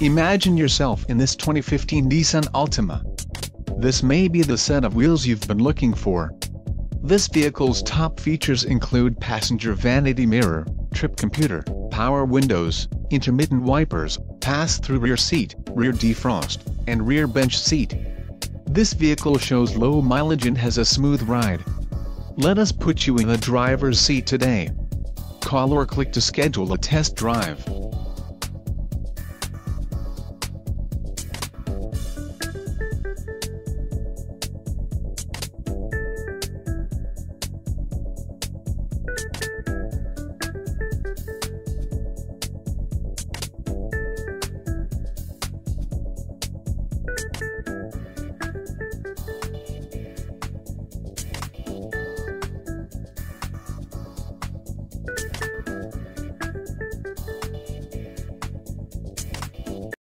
Imagine yourself in this 2015 Nissan Altima. This may be the set of wheels you've been looking for. This vehicle's top features include passenger vanity mirror, trip computer, power windows, intermittent wipers, pass-through rear seat, rear defrost, and rear bench seat. This vehicle shows low mileage and has a smooth ride. Let us put you in the driver's seat today. Call or click to schedule a test drive.